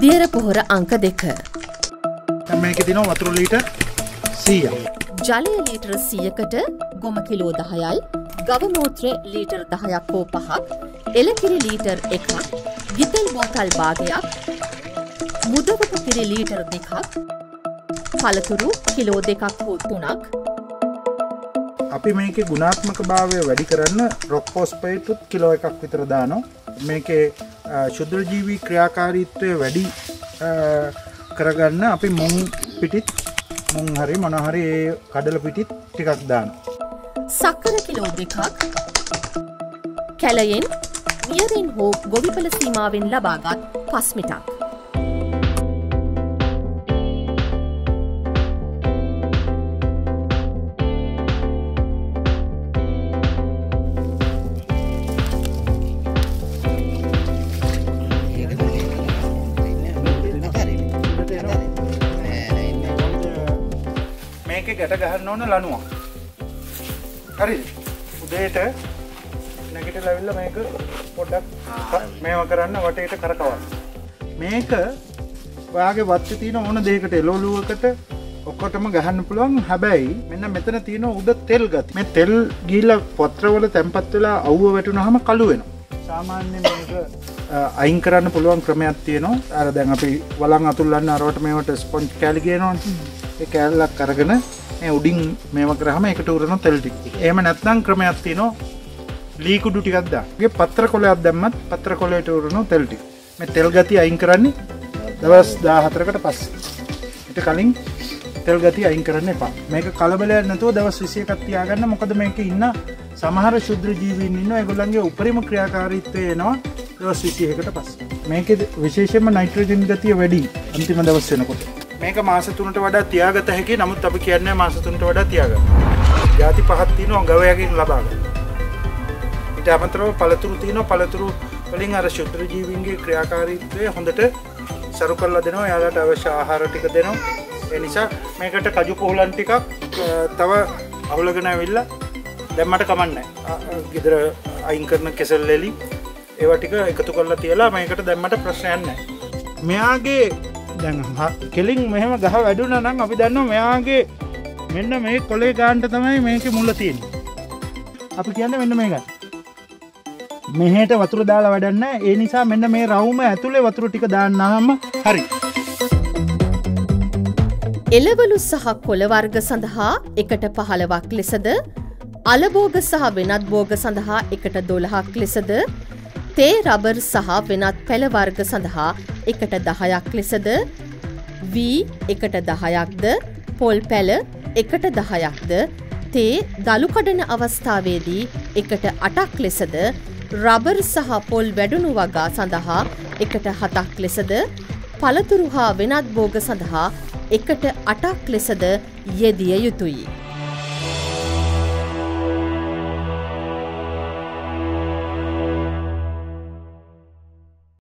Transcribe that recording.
දියර පොහොර අංක දෙක. මේකේ තියෙනවා වතුර ලීටර් 100ක්. ජලය ලීටර් සියකට ගොම කිලෝ දහයයි ගවමූත්‍රය ලීටර් දහයක් හෝ පහක් එලකිරි ලීටර් එකක් ගිතල් බෝතල් භාගයක් මුදවපු කිරි ලීටර් දෙකක් පළතුරු කිලෝ දෙකක් හෝ තුනක් අපි මේකේ ගුණාත්මක භාවය වැඩි කරන්න රොක්ෆෝස්පේටුත් කිලෝ එකක් විතර දානවා. මේකේ ශුද්‍රජීවී ක්‍රියාකාරීත්වය වැඩි අ, කරගන්න අපි මුං පිටිත් මුං හරි මොනහරි ඒ කඩල පිටිත් ටිකක් දාන. සක්කර කිලෝ දෙකක් කැලයෙන් නියරෙන් හෝ ගොවිපල සීමාවෙන් ලබාගත් පස්මිටක්. මේක ගැට ගහන්න ඕන ලනුවක්. හරි. උදේට නැගිට ලැවිල්ල මේක පොඩ්ඩක් මේම කරන්න වටේට කරකවන්න. මේක වාගේ වත්ත තියෙන ඕන දෙකට එලෝලුවකට ඔක්කොටම ගහන්න පුළුවන්. හැබැයි මෙන්න මෙතන තියෙන උද තෙල් ගත්. මේ තෙල් ගීල පොත්‍රවල තැන්පත් වෙලා අව්ව වැටුන හම කළු වෙන. සාමාන්‍ය මේක අයින් කරන්න පුළුවන් ක්‍රමයක් තියෙනවා. අර දැන් අපි වලන් අතුල්ලන්න අරවට මේට ස්පොන්ච් කෑලි කියනවා ඒ කෑල්ලක් අරගෙන මේ උඩින් මේම කරහම එකට උරන තෙල්ටි ඒම නැත්නම් ක්‍රමයක් තියනවා ලීකුඩු ටිකක්දාගේ පත්‍ර කොලයක් දැම්මත් පත්‍ර කොලට උරනු තෙල්ටි මේ තෙල් ගති අයින් කරන්නේ දවස් දාහතරකට පස් එට කලින් තෙල් ගති අයින් කරන්න එපා. මේක කලබලයක් නැතුව දවස් විසියකත් තියාගන්න. මොකද මේක ඉන්න සමහර ශුද්‍ර ජීවීන් ඉන්න ඇගොල්ලන්ගේ උපරිම ක්‍රියාකාරීත්වය එනවා දවස් විසියකට පස් මේක විශේෂම නයිට්‍රජන් ගතිය වැඩි අන්තිම දවස් වෙනකොට. මේක මාස තුනට වඩා තියාගත හැකි නමුත් අපි කියන්නේ මාස තුනට වඩා තියාගන්න. ಜಾති පහක් තියෙනවා ගවයාගෙන් ලබා ගන්න. ඊට අමතරව පළතුරු තියෙනවා පළතුරු වලින් අර ශුද්‍ර ජීවීන්ගේ ක්‍රියාකාරීත්වය හොඳට සරු කරලා දෙනවා. එයාලට අවශ්‍ය ආහාර ටික දෙනවා. ඒ නිසා මේකට කජු පොහලන් ටිකක් අ, තව අවුලගෙන ඇවිල්ලා දැම්මට කමන්නේ. ගෙදර අයින් කරන කෙසල් එලි ඒවා ටික එකතු කරලා තියලා මේකට දැම්මට ප්‍රශ්නයක් නැහැ. මෙයාගේ දැන් හ- කෙලින් මෙහෙම ගහ වැඩුන නම් අපි දන්න මෙයාගේ මෙන්න මේ කොලේ ගාන්ට තමයි මේක මුල්ල තියෙන අපි කියන්න මෙන්න මේ ගන්න මෙහට වතුර දාලා වැඩන්න ඒ නිසා මෙන්න මේ රවුම ඇතුළේ වතුර ටික දාන්නාම හරි. එළවලු සහ කොළවර්ග සඳහා එකට පහළවක් ලෙසද? අලබෝග සහ වෙනත් බෝග සඳහා එකට දොළහක් ලෙසද? තේ රබර් සහ වෙනත් පැළවර්ග සඳහා එකට දහයක් ලෙසද? වී එකට දහයක්ද? පොල් පැල එකට දහයක්ද? තේ දළුකඩන අවස්ථාවේදී එකට අටක් ලෙසද? රබර් සහ පොල් වැඩුණු වගා සඳහා එකට හතක් ලෙසද? පළතුරු හා වෙනත් බෝග සඳහා එකට අටක් ලෙසද යෙදිය යුතුයි.